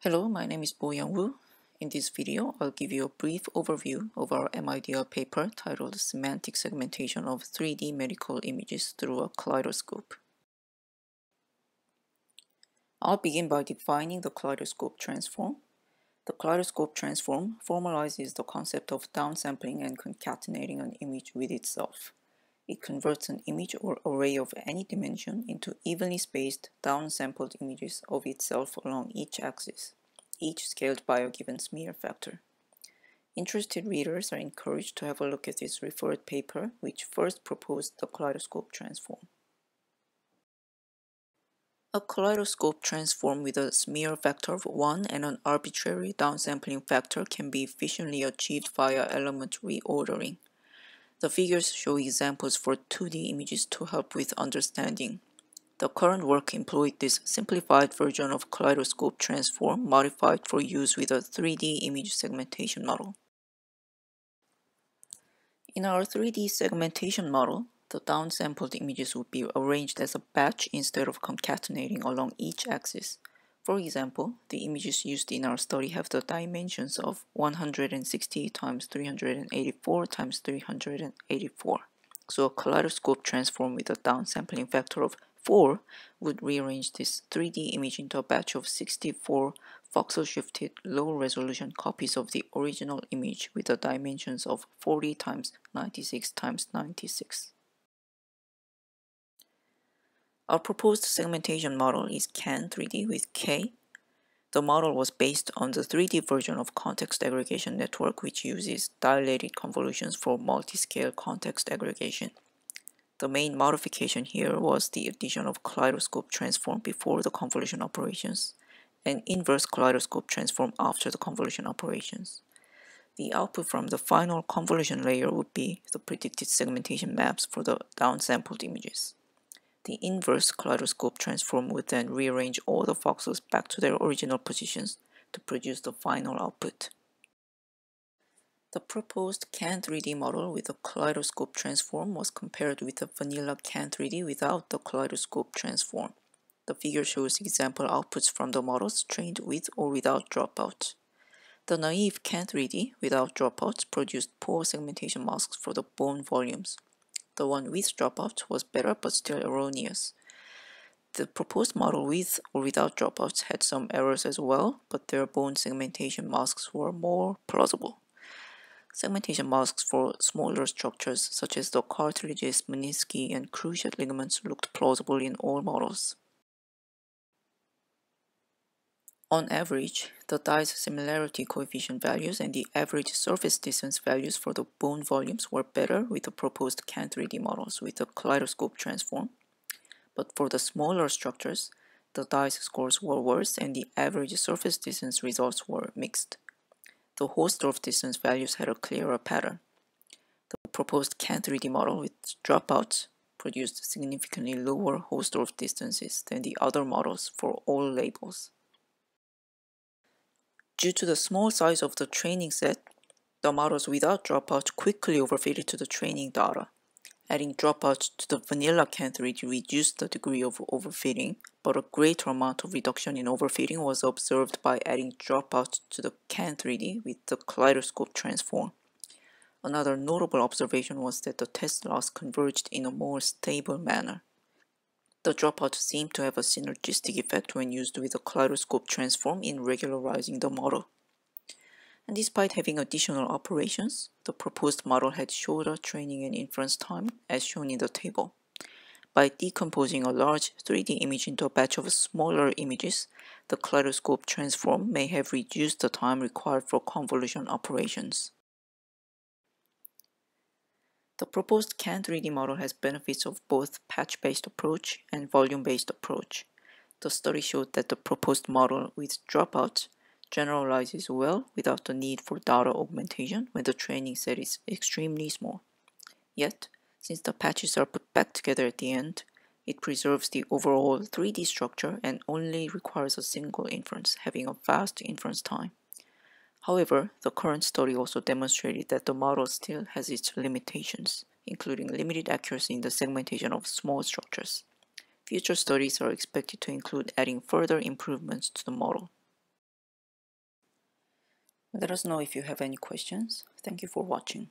Hello, my name is Bo-Young Woo. In this video, I'll give you a brief overview of our MIDL paper titled Semantic Segmentation of 3D Medical Images Through a Kaleidoscope. I'll begin by defining the kaleidoscope transform. The kaleidoscope transform formalizes the concept of downsampling and concatenating an image with itself. It converts an image or array of any dimension into evenly spaced downsampled images of itself along each axis, each scaled by a given smear factor. Interested readers are encouraged to have a look at this referred paper, which first proposed the kaleidoscope transform. A kaleidoscope transform with a smear factor of 1 and an arbitrary downsampling factor can be efficiently achieved via element reordering. The figures show examples for 2D images to help with understanding. The current work employed this simplified version of kaleidoscope transform modified for use with a 3D image segmentation model. In our 3D segmentation model, the downsampled images would be arranged as a batch instead of concatenating along each axis. For example, the images used in our study have the dimensions of 160 times 384 times 384. So a kaleidoscope transform with a downsampling factor of 4 would rearrange this 3D image into a batch of 64 voxel shifted low resolution copies of the original image with the dimensions of 40 times 96 times 96. Our proposed segmentation model is CAN3D with K. The model was based on the 3D version of context aggregation network which uses dilated convolutions for multi-scale context aggregation. The main modification here was the addition of kaleidoscope transform before the convolution operations and inverse kaleidoscope transform after the convolution operations. The output from the final convolution layer would be the predicted segmentation maps for the downsampled images. The inverse kaleidoscope transform would then rearrange all the voxels back to their original positions to produce the final output. The proposed CAN3D model with the kaleidoscope transform was compared with the vanilla CAN3D without the kaleidoscope transform. The figure shows example outputs from the models trained with or without dropouts. The naive CAN3D without dropouts produced poor segmentation masks for the bone volumes. The one with dropouts was better but still erroneous. The proposed model with or without dropouts had some errors as well, but their bone segmentation masks were more plausible. Segmentation masks for smaller structures such as the cartilages, menisci, and cruciate ligaments looked plausible in all models. On average, the dice similarity coefficient values and the average surface distance values for the bone volumes were better with the proposed CAN3D models with the kaleidoscope transform. But for the smaller structures, the dice scores were worse and the average surface distance results were mixed. The Hausdorff distance values had a clearer pattern. The proposed CAN3D model with dropouts produced significantly lower Hausdorff distances than the other models for all labels. Due to the small size of the training set, the models without dropouts quickly overfitted to the training data. Adding dropouts to the vanilla CAN3D reduced the degree of overfitting, but a greater amount of reduction in overfitting was observed by adding dropouts to the CAN3D with the kaleidoscope transform. Another notable observation was that the test loss converged in a more stable manner. The dropout seemed to have a synergistic effect when used with a kaleidoscope transform in regularizing the model. And despite having additional operations, the proposed model had shorter training and inference time as shown in the table. By decomposing a large 3D image into a batch of smaller images, the kaleidoscope transform may have reduced the time required for convolution operations. The proposed CAN3D model has benefits of both patch-based approach and volume-based approach. The study showed that the proposed model with dropouts generalizes well without the need for data augmentation when the training set is extremely small. Yet, since the patches are put back together at the end, it preserves the overall 3D structure and only requires a single inference, having a fast inference time. However, the current study also demonstrated that the model still has its limitations, including limited accuracy in the segmentation of small structures. Future studies are expected to include adding further improvements to the model. Let us know if you have any questions. Thank you for watching.